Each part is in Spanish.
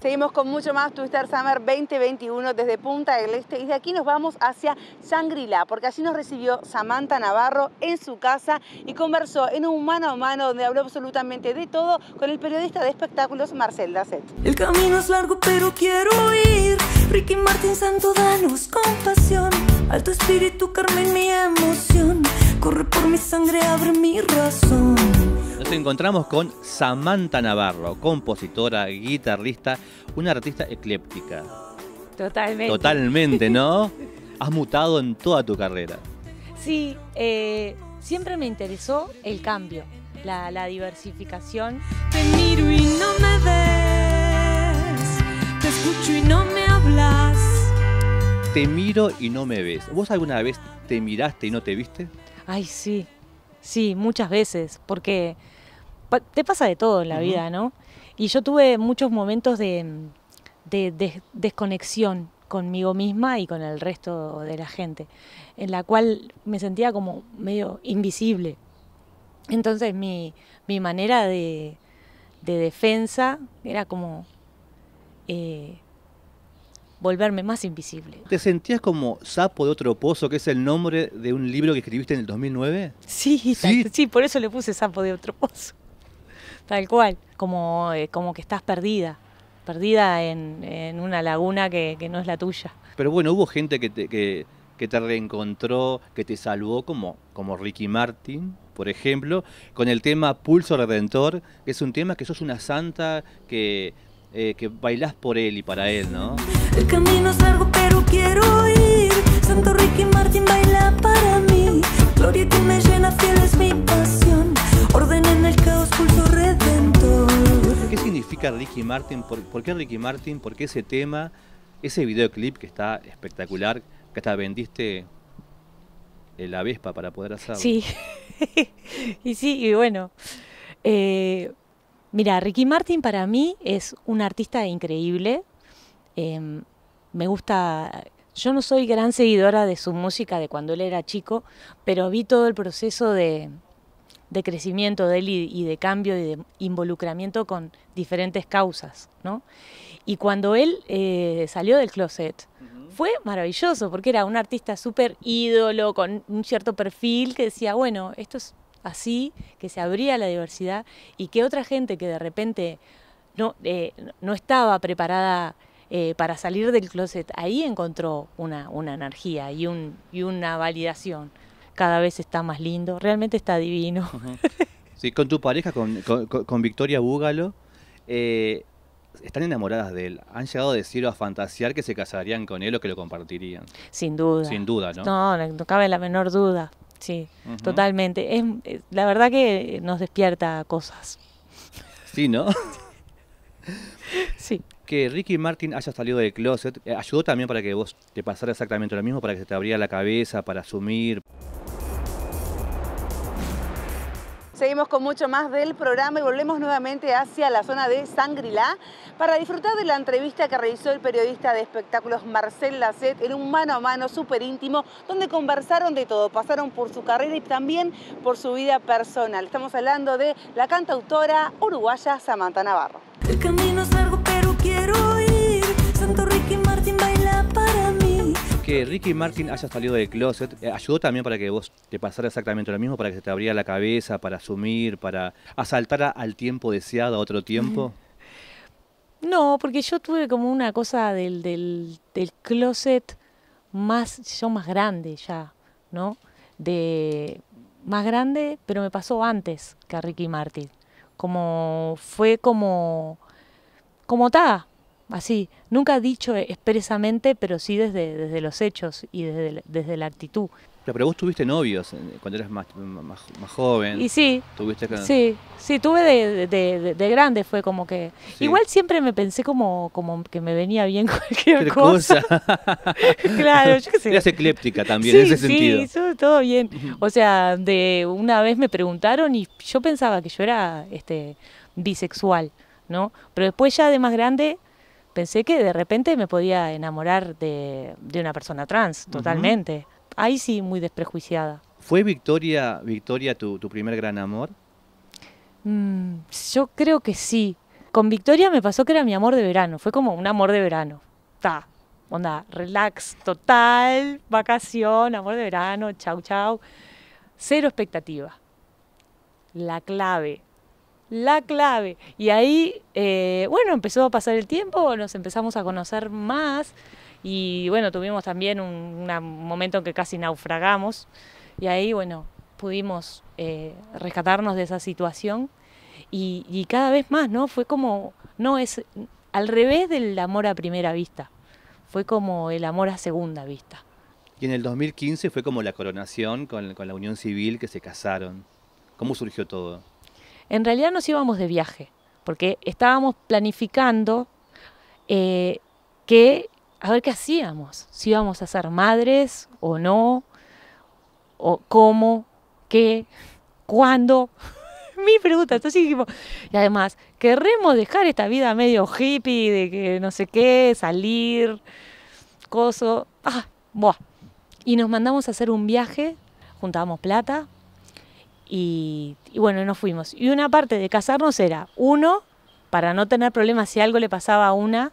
Seguimos con mucho más Twister Summer 2021 desde Punta del Este y de aquí nos vamos hacia Shangri-La porque allí nos recibió Samantha Navarro en su casa y conversó en un mano a mano donde habló absolutamente de todo con el periodista de espectáculos Marcel Dacet. El camino es largo pero quiero ir. Ricky Martin Santo, danos compasión. Alto espíritu, Carmen, mi emoción. Corre por mi sangre, abre mi razón. Nos encontramos con Samantha Navarro, compositora, guitarrista, una artista ecléptica. Totalmente. Totalmente, ¿no? Has mutado en toda tu carrera. Sí, eh, siempre me interesó el cambio, la, la diversificación. Te miro y no me ves. Te escucho y no me hablas. Te miro y no me ves. ¿Vos alguna vez te miraste y no te viste? Ay, sí, sí, muchas veces, porque pa- te pasa de todo en la vida, ¿no? Y yo tuve muchos momentos de, de des- desconexión conmigo misma y con el resto de la gente, en la cual me sentía como medio invisible. Entonces mi, mi manera de, de defensa era como eh, volverme más invisible. ¿Te sentías como sapo de otro pozo, que es el nombre de un libro que escribiste en el 2009? Sí, Sí. sí, por eso le puse sapo de otro pozo. Tal cual, como, eh, como que estás perdida, perdida en, en una laguna que, que no es la tuya. Pero bueno, hubo gente que te, que, que te reencontró, que te salvó, como, como Ricky Martin, por ejemplo, con el tema Pulso Redentor, que es un tema que sos una santa, que, eh, que bailás por él y para él, ¿no? El camino es largo pero quiero ir. Santo Ricky Martin baila para mí. Gloria que me llena, fiel es mi pasión. Orden en el caos, pulso redentor. ¿Qué significa Ricky Martin? ¿Por, por qué Ricky Martin? ¿Por qué ese tema? Ese videoclip que está espectacular, que hasta vendiste la Vespa para poder hacerlo. Sí, y sí, y bueno. eh, mira, Ricky Martin para mí es un artista increíble. Em, me gusta. Yo no soy gran seguidora de su música de cuando él era chico, pero vi todo el proceso de, de crecimiento de él y, y de cambio y de involucramiento con diferentes causas, ¿no? Y cuando él eh, salió del closet, fue maravilloso porque era un artista súper ídolo, con un cierto perfil que decía, bueno, esto es así, que se abría la diversidad y que otra gente que de repente no, eh, no estaba preparada eh, para salir del closet, ahí encontró una, una energía y, un, y una validación. Cada vez está más lindo, realmente está divino. Sí, con tu pareja, con, con- con- Victoria Búgalo, eh, están enamoradas de él. Han llegado de cielo a fantasear que se casarían con él o que lo compartirían. Sin duda. Sin duda, ¿no? No, no, no cabe la menor duda. Sí, totalmente. Es, es- la verdad que nos despierta cosas. Sí, ¿no? Sí. que Ricky Martin haya salido del closet eh, ayudó también para que vos te pasara exactamente lo mismo, para que se te abriera la cabeza, para asumir. Seguimos con mucho más del programa y volvemos nuevamente hacia la zona de Shangri-La para disfrutar de la entrevista que realizó el periodista de espectáculos Marcel Lacet en un mano a mano súper íntimo donde conversaron de todo, pasaron por su carrera y también por su vida personal. Estamos hablando de la cantautora uruguaya Samantha Navarro. El camino es largo pero quiero ir. Santo Ricky Que Ricky Martin haya salido del closet eh, ayudó también para que vos te pasara exactamente lo mismo, para que se te abriera la cabeza, para asumir, para asaltar al tiempo deseado, a otro tiempo. No, porque yo tuve como una cosa del, del, del closet más, yo más grande ya, ¿no? De más grande, pero me pasó antes que a Ricky Martin. Como fue como, como está, así. Nunca dicho expresamente, pero sí desde, desde los hechos y desde, la- desde la actitud. Pero, pero vos tuviste novios eh, cuando eras más, más, más joven. Y sí, Tuviste Sí, sí, tuve de, de, de- de grande, fue como que... Sí. Igual siempre me pensé como, como que me venía bien cualquier cosa. claro, yo qué sé. Eras ecléptica también sí, en ese sí, sentido. eso, todo bien. O sea, de una vez me preguntaron y yo pensaba que yo era este bisexual, ¿no? Pero después ya de más grande pensé que de repente me podía enamorar de, de una persona trans, totalmente. Ahí sí, muy desprejuiciada. ¿Fue Victoria, Victoria tu, tu primer gran amor? Mm, yo creo que sí. Con Victoria me pasó que era mi amor de verano, fue como un amor de verano. Ta, onda, relax total, vacación, amor de verano, chau chau. Cero expectativa. La clave, la clave. Y ahí, eh, bueno, empezó a pasar el tiempo, nos empezamos a conocer más y bueno, tuvimos también un, momento en que casi naufragamos y ahí, bueno, pudimos eh, rescatarnos de esa situación y, y cada vez más, ¿no? Fue como, no es al revés del amor a primera vista, fue como el amor a segunda vista. Y en el 2015 fue como la coronación con, con la unión civil que se casaron. ¿Cómo surgió todo? En realidad nos íbamos de viaje, porque estábamos planificando eh, que, a ver qué hacíamos, si íbamos a ser madres o no, o cómo, qué, cuándo. Mi pregunta, entonces dijimos, y además, querremos dejar esta vida medio hippie, de que no sé qué, salir, coso, ah, buah. Y nos mandamos a hacer un viaje, juntábamos plata, y, y bueno, nos fuimos. Y una parte de casarnos era, uno, para no tener problemas si algo le pasaba a una,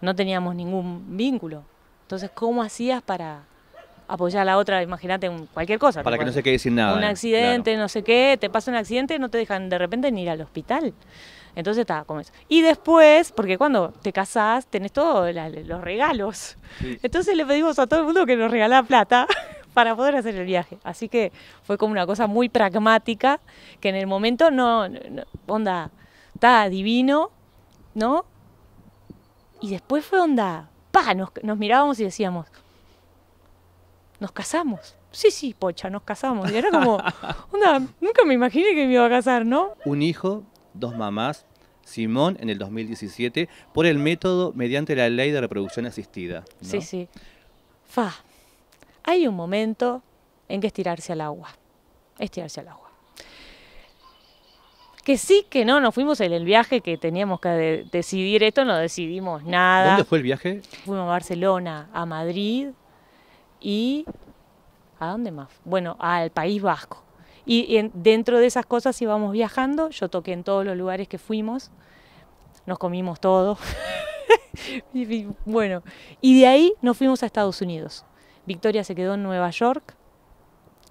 no teníamos ningún vínculo. Entonces, ¿cómo hacías para apoyar a la otra? Imagínate cualquier cosa. Para que no se quede sin nada. un ¿eh? accidente, no sé qué, te pasa un accidente, no te dejan de repente ni ir al hospital. Entonces estaba como eso. Y después, porque cuando te casás, tenés todos los regalos. Sí. Entonces le pedimos a todo el mundo que nos regalara plata para poder hacer el viaje. Así que fue como una cosa muy pragmática, que en el momento no, no- onda, está divino, ¿no? Y después fue onda, pa, nos, nos mirábamos y decíamos, nos casamos. Sí, sí, pocha, nos casamos. Y era como, onda, nunca me imaginé que me iba a casar, ¿no? Un hijo, dos mamás, Simón en el 2017, por el método mediante la ley de reproducción asistida. ¿no? Sí, sí. Fa, hay un momento en que estirarse al agua. Estirarse al agua. Que sí, que no, nos fuimos en el viaje que teníamos que de- decidir esto, no decidimos nada. ¿Dónde fue el viaje? Fuimos a Barcelona, a Madrid y... ¿A dónde más? Bueno, al País Vasco. Y, y en- dentro de esas cosas íbamos viajando, yo toqué en todos los lugares que fuimos, nos comimos todo. Y, bueno, y de ahí nos fuimos a Estados Unidos. Victoria se quedó en Nueva York.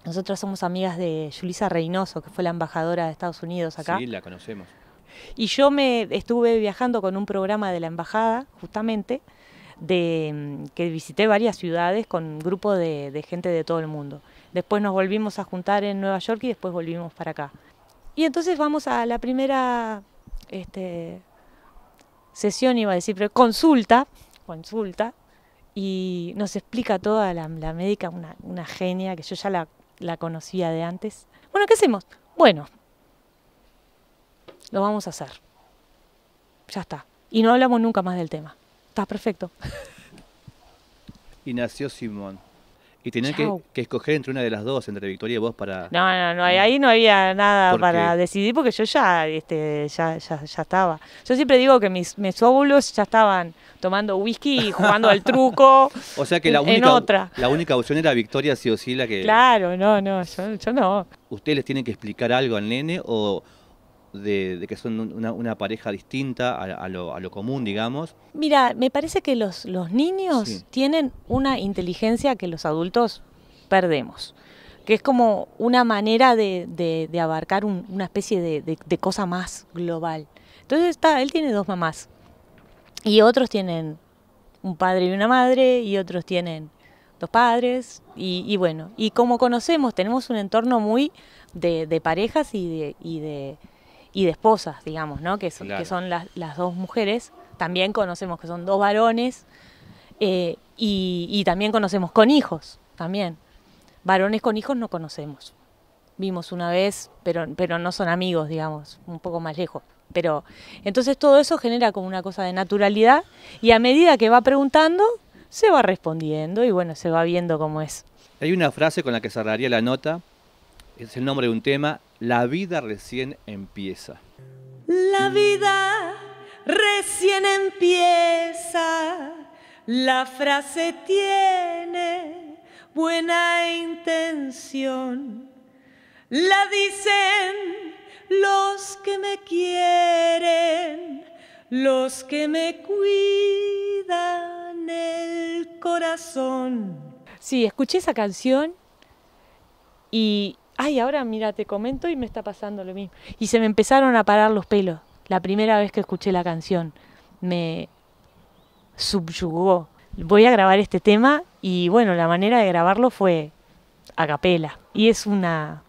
Nosotras somos amigas de Julisa Reynoso, que fue la embajadora de Estados Unidos acá. Sí, la conocemos. Y yo me estuve viajando con un programa de la embajada, justamente, de que visité varias ciudades con un grupo de, de gente de todo el mundo. Después nos volvimos a juntar en Nueva York y después volvimos para acá. Y entonces vamos a la primera este, sesión, iba a decir, pero consulta, consulta, y nos explica toda la, médica, una, una genia que yo ya la, la conocía de antes. Bueno, ¿qué hacemos? Bueno, lo vamos a hacer. Ya está. Y no hablamos nunca más del tema. Está perfecto. Y nació Simón. Y tenían que, que escoger entre una de las dos, entre Victoria y vos, para... No, no, no, ahí no había nada ¿Por para decidir porque yo ya, este, ya, ya, ya estaba. Yo siempre digo que mis, mis óvulos ya estaban tomando whisky y jugando al truco. O sea que la en única, otra. la única opción era Victoria sí o sí la que... Claro, no, no, yo, yo no. ¿Ustedes les tienen que explicar algo al nene o de, de que son un- una, una pareja distinta a, a lo, a lo común, digamos? Mira, me parece que los, los niños Sí. tienen una inteligencia que los adultos perdemos, que es como una manera de, de- de abarcar un- una especie de, de- cosa más global. Entonces está, él tiene dos mamás y otros tienen un padre y una madre y otros tienen dos padres y, y bueno, y como conocemos, tenemos un entorno muy de, de parejas y de, y de y de esposas, digamos, ¿no? Que son, Claro. que son las, las dos mujeres. También conocemos que son dos varones eh, y, y también conocemos con hijos, también. Varones con hijos no conocemos. Vimos una vez, pero, pero no son amigos, digamos, un poco más lejos. Pero entonces todo eso genera como una cosa de naturalidad y a medida que va preguntando, se va respondiendo y bueno, se va viendo cómo es. Hay una frase con la que cerraría la nota, es el nombre de un tema, La vida recién empieza. La vida recién empieza, la frase tiene buena intención. La dicen los que me quieren, los que me cuidan el corazón. Sí, escuché esa canción y, ay, ahora mira, te comento y me está pasando lo mismo. Y se me empezaron a parar los pelos la primera vez que escuché la canción. Me subyugó. Voy a grabar este tema y bueno, la manera de grabarlo fue a capela. Y es una,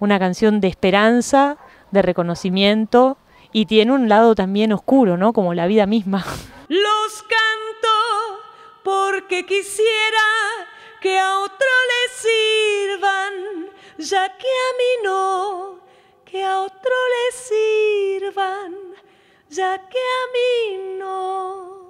una canción de esperanza, de reconocimiento y tiene un lado también oscuro, ¿no? Como la vida misma. Los canto porque quisiera que a otro le sirvan, ya que a mí no, que a otro le sirvan, ya que a mí no.